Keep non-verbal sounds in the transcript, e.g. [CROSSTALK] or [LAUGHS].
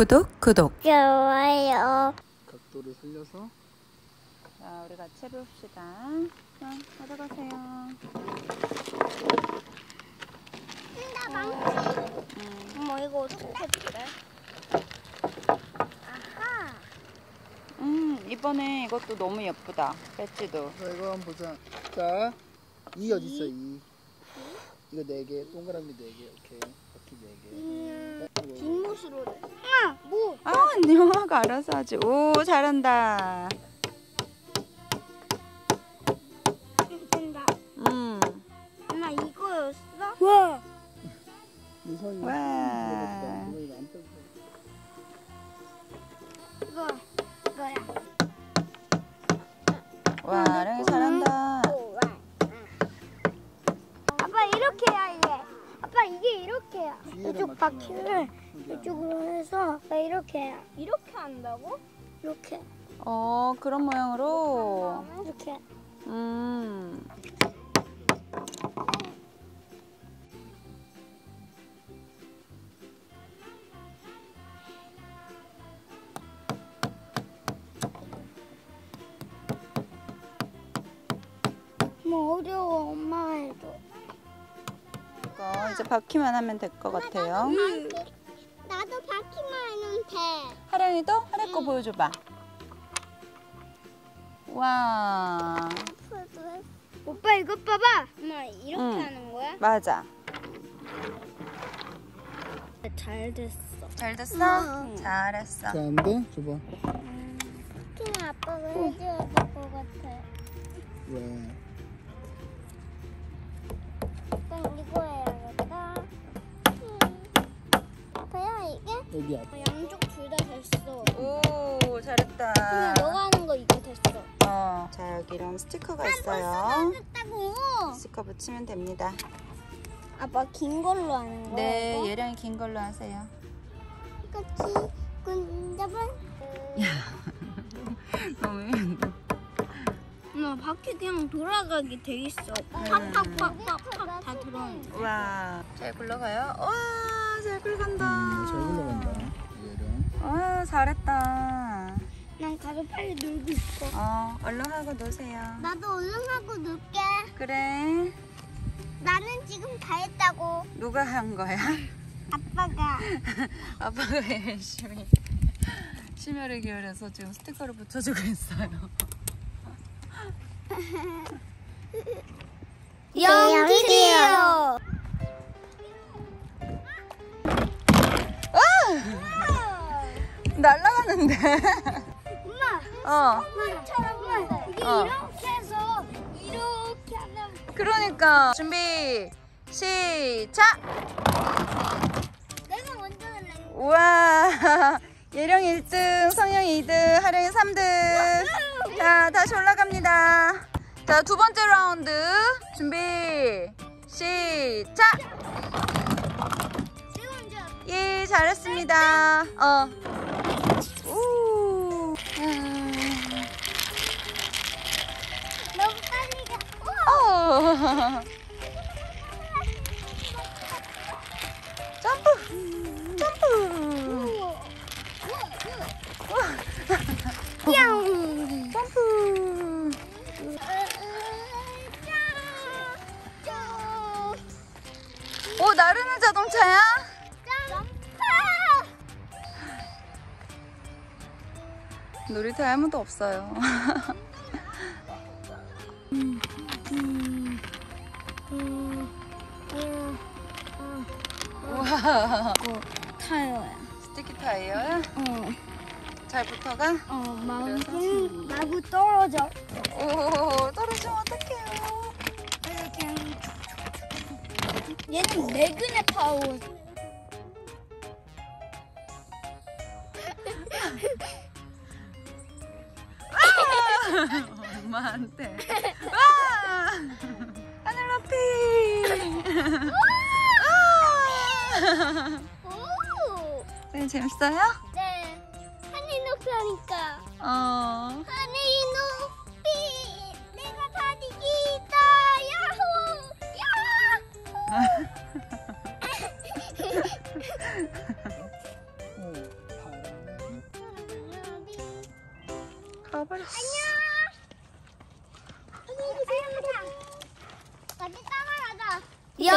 구독 구독. 좋아요. 각도를 살려서. 자 우리 같이 해봅시다. 자 가져가세요. 나 망치. 어머 이거 어떻게 그래? 아하. 음 이번에 이것도 너무 예쁘다. 배지도. 자 이거 한번 보자. 자, 이 어디 있어 이? 이거 네 개 동그라미 네 개 오케이. 바퀴 네 개. 음, 자, 이거 뒷모습으로. 아, [LAUGHS] 영화가 알아서 하지 오 잘한다 된다. 음 엄마 이거였어? 와. 와. 이거 이거야. 와 아랑이 잘한다 오, 와. 아빠 이렇게 해야 이게. 아빠 이게 이렇게 해야. 뒤에를 이쪽 맞추면 바퀴를 이쪽으로 해서 이렇게. 이렇게 한다고? 이렇게. 어 그런 모양으로 이렇게. 음뭐 어려워 엄마 해도. 이거 이제 바퀴만 하면 될 것 같아요 나도 바퀴만 하면 돼. 하랑이도 하랑 거 보여줘봐 와 오빠 이거 봐봐. 엄마 이렇게 응. 하는 거야? 맞아 잘 됐어. 잘 됐어? 응. 잘했어 자, 안 돼? 줘봐 킹 아빠가 해줘야 될 것 같아. 왜? 그럼 이거 해야 여기 앞 양쪽 둘 다 됐어. 오 잘했다 근데 너가 하는 거 이거 됐어. 어, 자 여기 이런 스티커가 있어요 됐다고. 스티커 붙이면 됩니다 아빠 긴 걸로 하는 거야? 네 이거? 얘랑이 긴 걸로 하세요 같이 군잡은. [LAUGHS] 너무 엄 마 바퀴 그냥 돌아가게 돼 있어. 팍팍팍팍팍 다 들어오는 거. 와 잘 굴러가요 와 잘 굴러간다 음, 잘 굴러간다 와 잘했다 난 가서 빨리 놀고 싶어. 어 얼른 하고 노세요 나도 얼른 하고 놀게. 그래 나는 지금 다 했다고. 누가 한 거야? [LAUGHS] 아빠가. [LAUGHS] 아빠가 열심히 심혈을 기울여서 지금 스티커를 붙여주고 있어요 연기요. 날라가는데. 엄마, 어. 엄마처럼 이게 어. 이렇게 해서 이렇게 하면 그러니까. 준비 시작! 내가 먼저 할래. 우와 예령 1등 성영 2등 하령이 3등 자 다시 올라갑니다 자 두 번째 라운드 준비 시작. 예 잘했습니다 어 우. 너무 빨리 가. [LAUGHS] 뿅. 오 나르는 자동차야? 놀이터에 아무도 없어요 [LAUGHS] 잘 붙어가? 어, 마구 마구 떨어져. 오 떨어지면 어떡해요? 얘는 매그네 파워. [LAUGHS] 엄마한테. 와 하늘 높이. 와! 오, 네, 재밌어요? 어. 하늘 눈빛 내가 다시 있다. 야호 야호 가버렸어. 안녕. 언니 이제 가자 어디 따라가자. 야